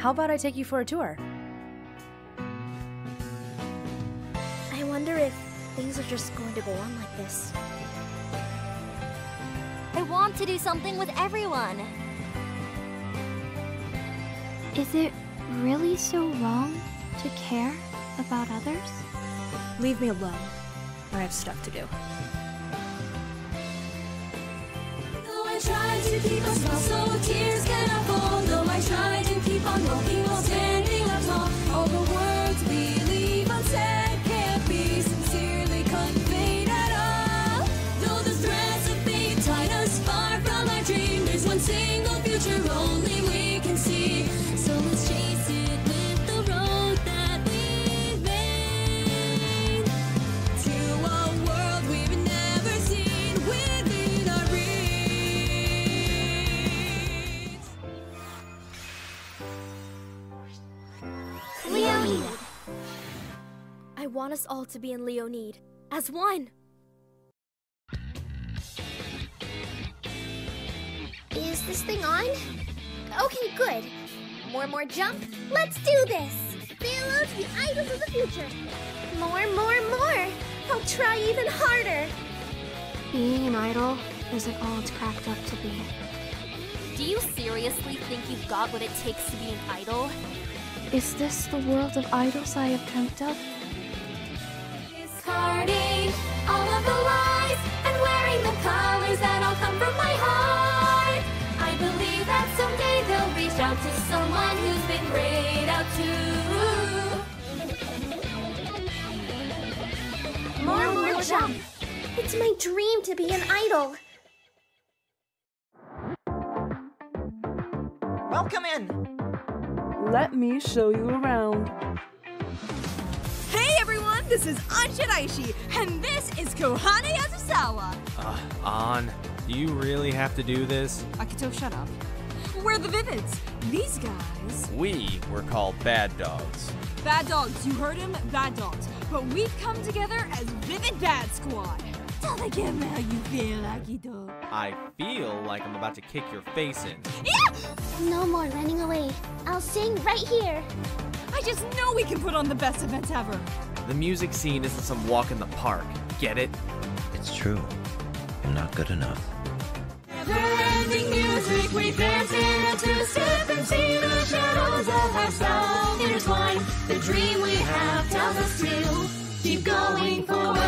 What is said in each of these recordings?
How about I take you for a tour? I wonder if things are just going to go on like this. I want to do something with everyone. Is it really so wrong to care about others? Leave me alone. I have stuff to do. Though I try to keep a smile so tears want us all to be in Leo/need as one. Is this thing on? Okay, good. More, more jump. Let's do this. Say hello to the idols of the future. More, more, more. I'll try even harder. Being an idol isn't all it's cracked up to be. Do you seriously think you've got what it takes to be an idol? Is this the world of idols I have dreamt of? Discarding all of the lies and wearing the colors that all come from my heart. I believe that someday they'll reach out to someone who's been prayed out to. More, more jump. It's my dream to be an idol. Welcome in. Let me show you around. Hey everyone, this is An Shiraishi, and this is Kohane Azusawa. Uh, on. Do you really have to do this? Akito, shut up. We're the Vivids. These guys. We were called bad dogs. Bad dogs, you heard him? Bad dogs. But we've come together as Vivid Bad Squad. Tell the camera how you feel, Akito. I feel like I'm about to kick your face in. Yeah! No more running away. I'll sing right here. I just know we can put on the best event ever. The music scene isn't some walk in the park. Get it? It's true. I'm not good enough. Never-ending music, we dance in a two-step and see the shadows of ourselves intertwine. The dream we have tells us to keep going forward.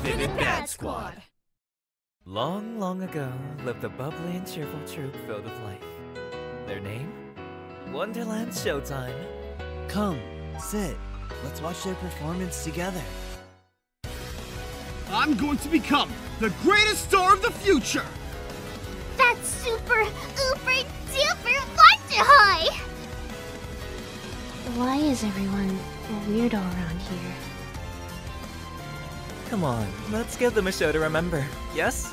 Vivid Bad Squad. Long, long ago lived a bubbly and cheerful troop filled with life. Their name? Wonderland Showtime. Come, sit. Let's watch their performance together. I'm going to become the greatest star of the future! That's super, ooper, duper wonderhoy! Why is everyone a weirdo around here? Come on, let's give them a show to remember. Yes?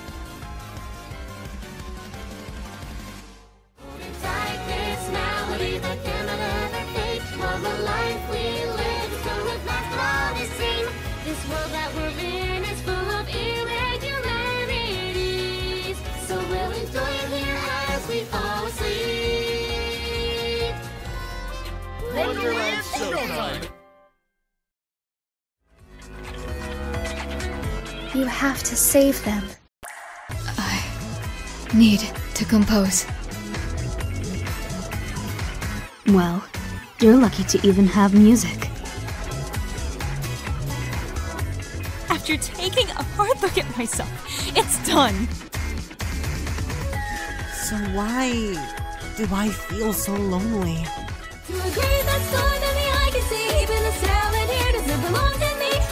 You have to save them. I need to compose. Well, you're lucky to even have music. After taking a hard look at myself, it's done. So why do I feel so lonely?